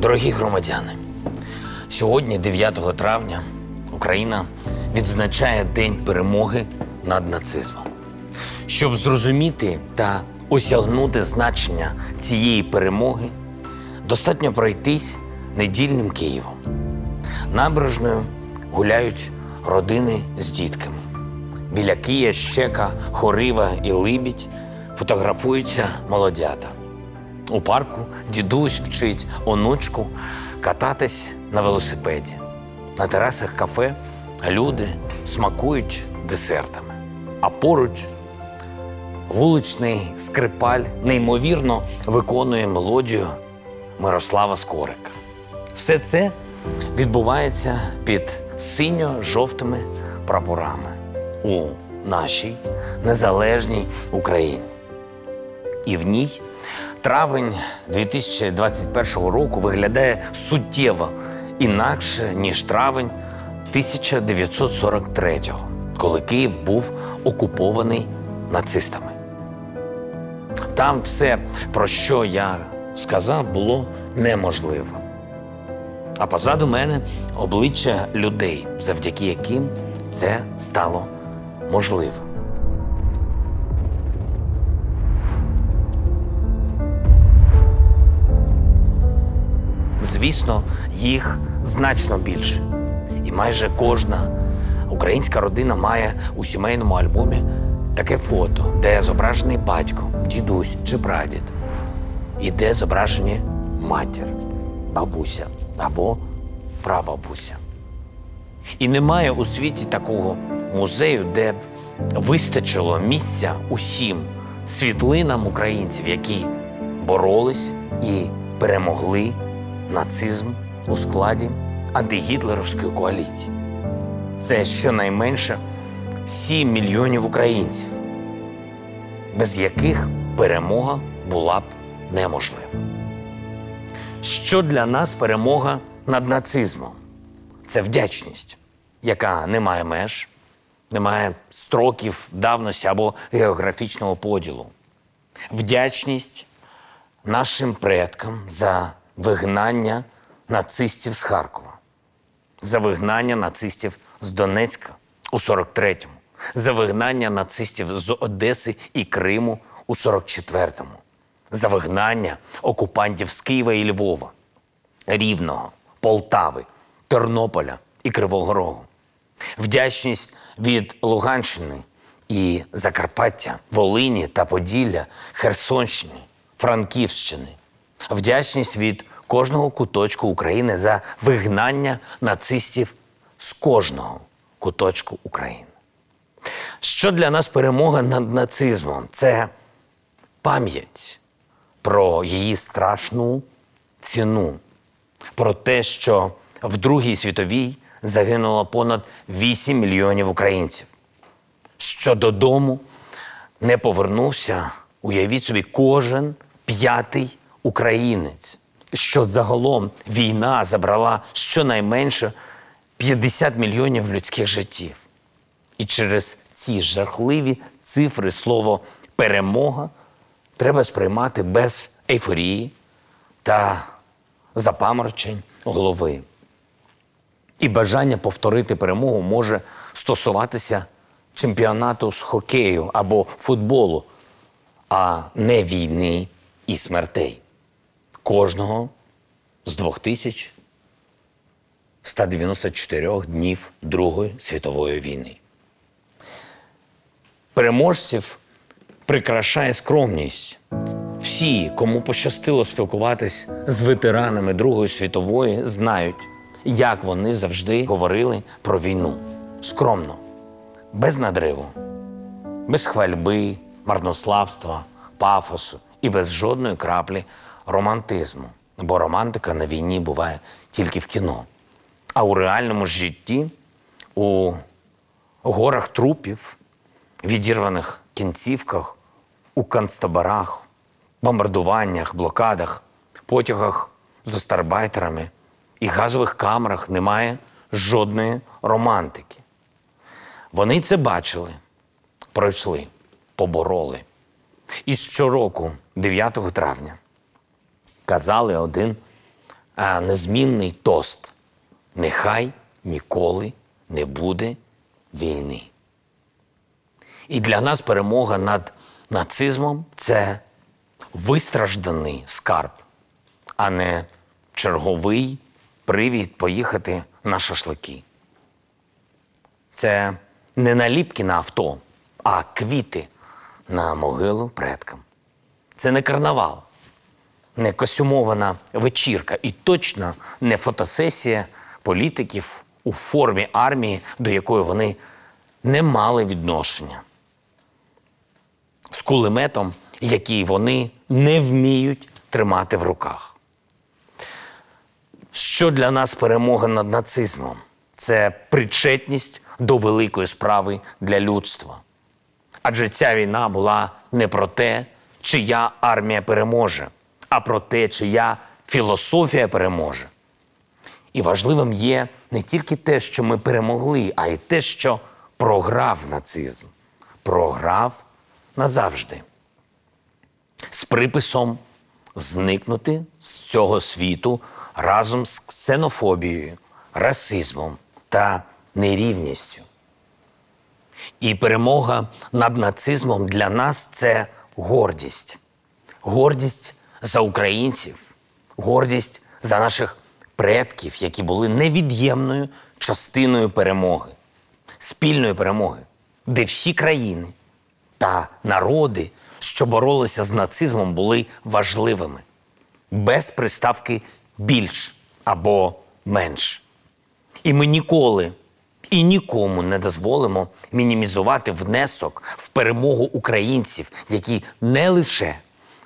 Дорогі громадяни, сьогодні, 9 травня, Україна відзначає День перемоги над нацизмом. Щоб зрозуміти та осягнути значення цієї перемоги, достатньо пройтись недільним Києвом. Набережною гуляють родини з дітками. Біля Кия, Щека, Хорива і Либідь фотографуються молодята. У парку дідусь вчить онучку кататись на велосипеді. На терасах кафе люди смакують десертами. А поруч вуличний скрипаль неймовірно виконує мелодію Мирослава Скорика. Все це відбувається під синьо-жовтими прапорами у нашій незалежній Україні. І в ній травень 2021 року виглядає суттєво інакше, ніж травень 1943-го, коли Київ був окупований нацистами. Там все, про що я сказав, було неможливо. А позаду мене обличчя людей, завдяки яким це стало можливим. Звісно, їх значно більше. І майже кожна українська родина має у сімейному альбомі таке фото, де зображений батько, дідусь чи прадід, і де зображені матір, бабуся або прабабуся. І немає у світі такого музею, де б вистачило місця усім світлинам українців, які боролись і перемогли нацизм у складі антигітлерівської коаліції. Це щонайменше 7 мільйонів українців, без яких перемога була б неможлива. Що для нас перемога над нацизмом? Це вдячність, яка не має меж, не має строків давності або географічного поділу. Вдячність нашим предкам за вигнання нацистів з Харкова, за вигнання нацистів з Донецька у 43-му, за вигнання нацистів з Одеси і Криму у 44-му, за вигнання окупантів з Києва і Львова, Рівного, Полтави, Тернополя і Кривого Рогу. Вдячність від Луганщини і Закарпаття, Волині та Поділля, Херсонщини, Франківщини. Вдячність від кожного куточку України за вигнання нацистів з кожного куточку України. Що для нас перемога над нацизмом? Це пам'ять про її страшну ціну, про те, що в Другій світовій загинуло понад 8 мільйонів українців, що додому не повернувся, уявіть собі, кожен п'ятий українець, що загалом війна забрала щонайменше 50 мільйонів людських життів. І через ці жахливі цифри слово перемога треба сприймати без ейфорії та запаморочень голови. І бажання повторити перемогу може стосуватися чемпіонату з хокею або футболу, а не війни і смертей. Кожного з 2194 днів Другої світової війни. Переможців прикрашає скромність. Всі, кому пощастило спілкуватись з ветеранами Другої світової, знають, як вони завжди говорили про війну. Скромно, без надриву, без хвальби, марнославства, пафосу і без жодної краплі романтизму. Бо романтика на війні буває тільки в кіно. А у реальному житті, у горах трупів, відірваних кінцівках, у концтаборах, бомбардуваннях, блокадах, потягах з остарбайтерами і газових камерах немає жодної романтики. Вони це бачили, пройшли, побороли. І щороку, 9 травня, казали один а незмінний тост. Нехай ніколи не буде війни. І для нас перемога над нацизмом це вистражданий скарб, а не черговий привід поїхати на шашлики. Це не наліпки на авто, а квіти на могилу предкам. Це не карнавал, не костюмована вечірка і точно не фотосесія політиків у формі армії, до якої вони не мали відношення. З кулеметом, який вони не вміють тримати в руках. Що для нас перемога над нацизмом? Це причетність до великої справи для людства. Адже ця війна була не про те, чия армія переможе, а про те, чия філософія переможе. І важливим є не тільки те, що ми перемогли, а й те, що програв нацизм. Програв назавжди. З приписом зникнути з цього світу разом з ксенофобією, расизмом та нерівністю. І перемога над нацизмом для нас це гордість. Гордість за українців, гордість за наших предків, які були невід'ємною частиною перемоги, спільної перемоги, де всі країни та народи, що боролися з нацизмом, були важливими, без приставки більш або менш. І ми ніколи і нікому не дозволимо мінімізувати внесок в перемогу українців, які не лише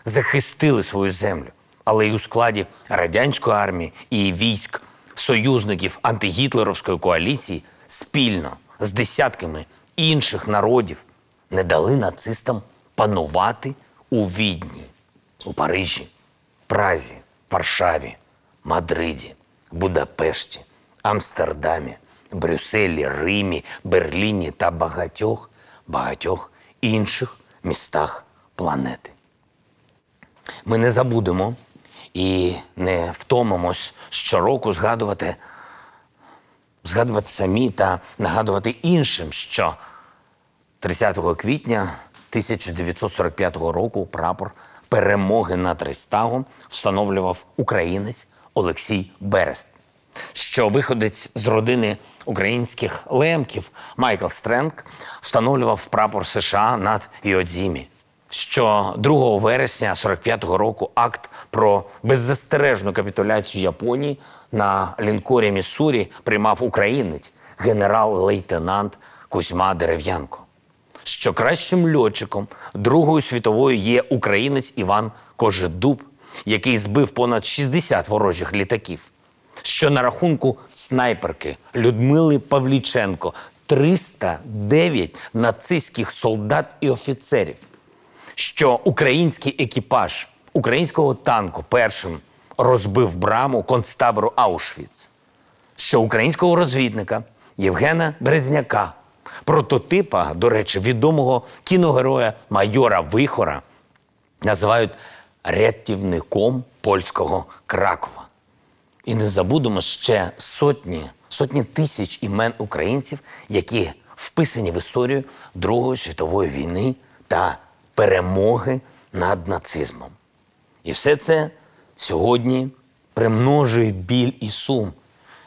захистили свою землю, але й у складі радянської армії і військ союзників антигітлеровської коаліції спільно з десятками інших народів не дали нацистам панувати у Відні, у Парижі, Празі, Варшаві, Мадриді, Будапешті, Амстердамі, Брюсселі, Римі, Берліні та багатьох багатьох інших містах планети. Ми не забудемо і не втомимось щороку згадувати, згадувати самі та нагадувати іншим, що 30 квітня 1945 року прапор перемоги над Рейстагом встановлював українець Олексій Берест що виходець з родини українських лемків Майкл Стренг встановлював прапор США над Йодзімі. Що 2 вересня 45-го року акт про беззастережну капітуляцію Японії на лінкорі Міссурі приймав українець генерал-лейтенант Кузьма Дерев'янко. Що кращим льотчиком Другої світової є українець Іван Кожедуб, який збив понад 60 ворожих літаків що на рахунку снайперки Людмили Павліченко 309 нацистських солдат і офіцерів, що український екіпаж українського танку першим розбив браму концтабору Аушвіц, що українського розвідника Євгена Березняка, прототипа, до речі, відомого кіногероя майора Вихора, називають рятівником польського Кракова. І не забудемо ще сотні, сотні тисяч імен українців, які вписані в історію Другої світової війни та перемоги над нацизмом. І все це сьогодні примножує біль і сум,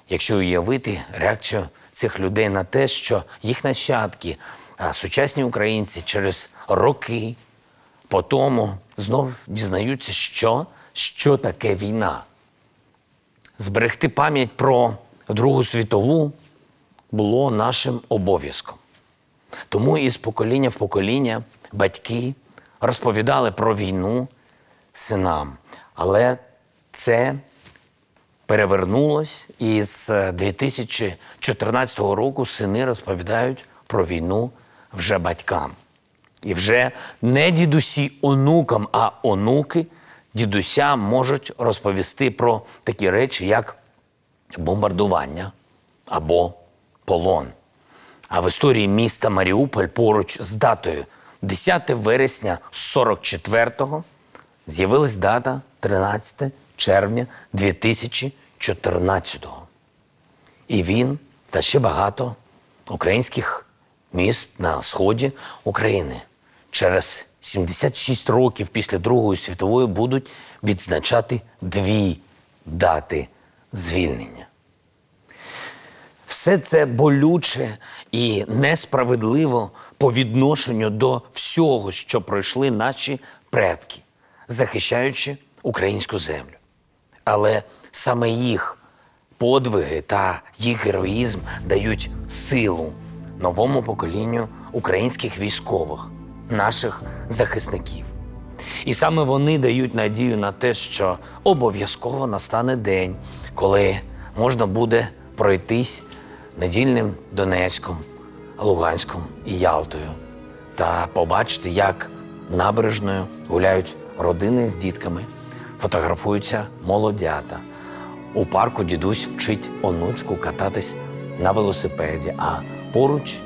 якщо уявити реакцію цих людей на те, що їх нащадки, сучасні українці через роки по тому знов дізнаються, що, що таке війна зберегти пам'ять про Другу світову було нашим обов'язком. Тому із покоління в покоління батьки розповідали про війну синам. Але це перевернулось, і з 2014 року сини розповідають про війну вже батькам. І вже не дідусі онукам, а онуки дідуся можуть розповісти про такі речі, як бомбардування або полон. А в історії міста Маріуполь поруч з датою 10 вересня 44-го з'явилась дата 13 червня 2014-го. І він та ще багато українських міст на сході України через 76 років після Другої світової будуть відзначати дві дати звільнення. Все це болюче і несправедливо по відношенню до всього, що пройшли наші предки, захищаючи українську землю. Але саме їх подвиги та їх героїзм дають силу новому поколінню українських військових, наших захисників. І саме вони дають надію на те, що обов'язково настане день, коли можна буде пройтись недільним Донецьком, Луганськом і Ялтою та побачити, як набережною гуляють родини з дітками, фотографуються молодята. У парку дідусь вчить онучку кататись на велосипеді, а поруч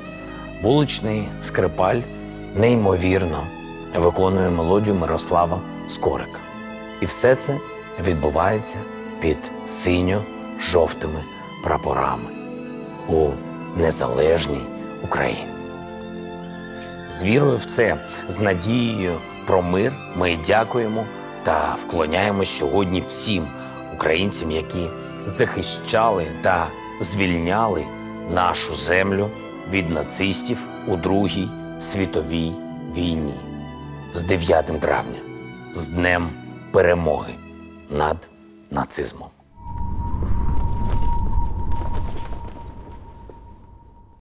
вуличний скрипаль неймовірно виконує мелодію Мирослава Скорика. І все це відбувається під синьо-жовтими прапорами у незалежній Україні. З вірою в це, з надією про мир ми дякуємо та вклоняємось сьогодні всім українцям, які захищали та звільняли нашу землю від нацистів у Другій світовій війні. З 9 травня, з Днем перемоги над нацизмом.